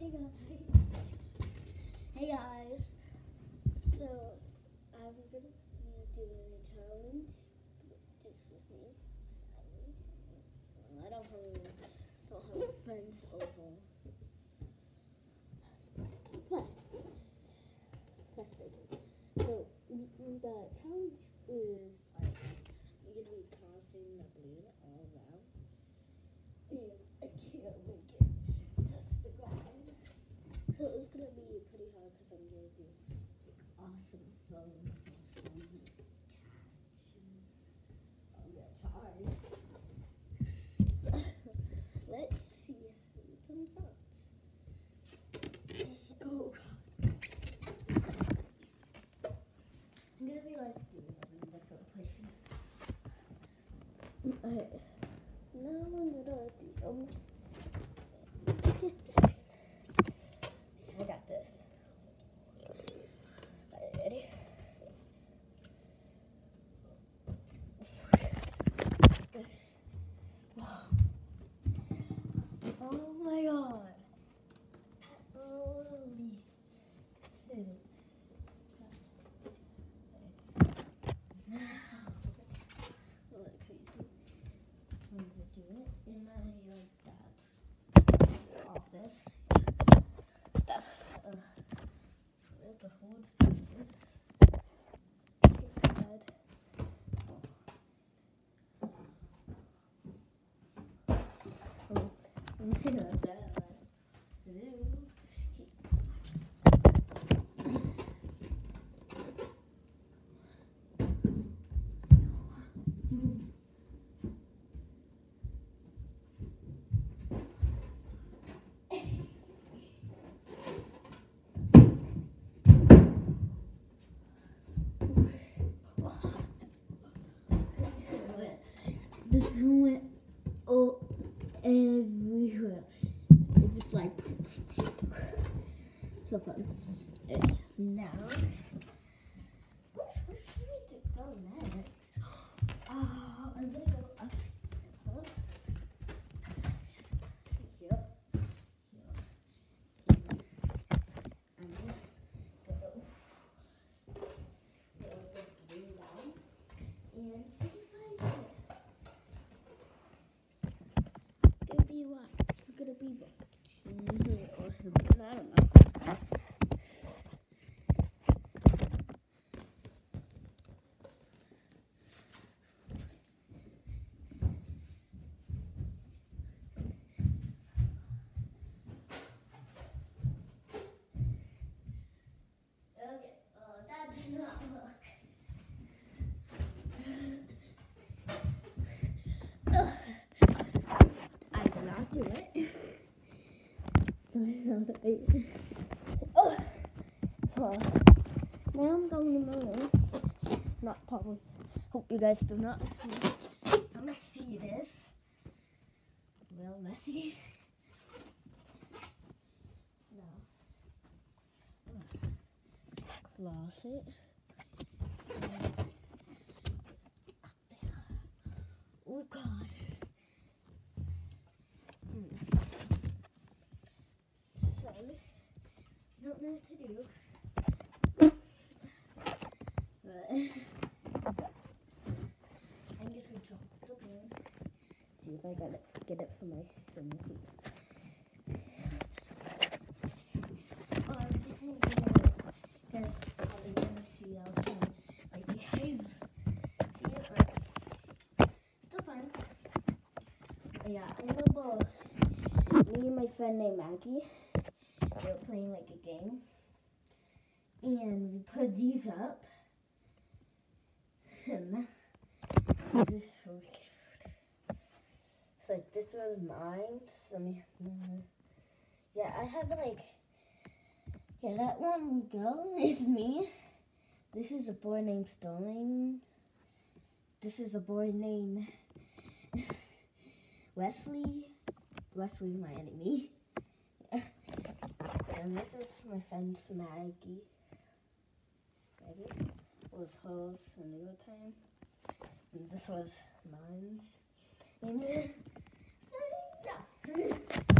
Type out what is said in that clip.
Hey guys. Hey guys. So I'm gonna be doing a challenge just with me. I don't have don't have friends over. But that's it. So mm, mm, the challenge is like you're gonna be tossing the balloon all around. And I can't make it touch the ground. So it's gonna be pretty hard because I'm gonna do like, awesome phones, awesome captions. I'm gonna try. Let's see who comes up. Oh god. I'm gonna be like doing them in different places. Okay. Now I'm gonna do um I got this. Ready? Oh my god. In my like office. Stuff. Uh, where the hold this. Bed. Oh, I'm gonna that. Ew. This went oh everywhere. It's just like so fun. Okay, uh, now where should we next? Oh, I'm gonna go up. Up. Yep. Yep. I'm just gonna go the blue down and see if I get it. Gonna be what? It's gonna be what? Mhm, or something, I don't know. Okay, uh, that did not work. Ugh. I did not do it. Oh. Now I'm going to move. Not probably. Hope you guys do not see how messy it is. Well, messy. No. Closet. Oh God. Hmm. So, what to do. But I'm gonna drop the balloon. See if I got it. Get it for my for my feet. Oh, I'm gonna yeah, remember me and my friend named Maggie. We were playing like a game, and we put these up, and this is so cute. It's like this was mine. So me, yeah, I have like, yeah, that one girl is me. This is a boy named Sterling. This is a boy named Wesley. Wesley's my enemy. And this is my friend Maggie. Maggie was hers in the other time. And this was mine's. And uh, yeah.